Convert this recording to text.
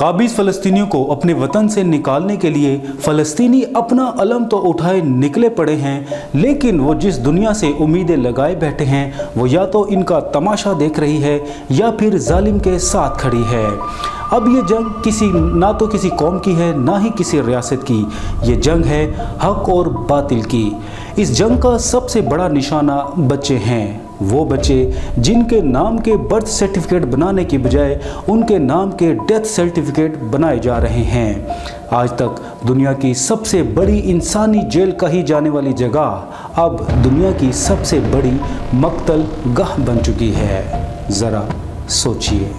काबिज फ़लस्तीनियों को अपने वतन से निकालने के लिए फ़लस्तीनी अपना अलम तो उठाए निकले पड़े हैं, लेकिन वो जिस दुनिया से उम्मीदें लगाए बैठे हैं, वो या तो इनका तमाशा देख रही है, या फिर जालिम के साथ खड़ी है। अब ये जंग किसी, ना तो किसी कौम की है, ना ही किसी रियासत की। ये जंग है हक और बातिल की। इस जंग का सबसे बड़ा निशाना बच्चे हैं। वो बच्चे जिनके नाम के बर्थ सर्टिफिकेट बनाने की बजाय उनके नाम के डेथ सर्टिफिकेट बनाए जा रहे हैं। आज तक दुनिया की सबसे बड़ी इंसानी जेल कही जाने वाली जगह अब दुनिया की सबसे बड़ी मकतल गह बन चुकी है। ज़रा सोचिए।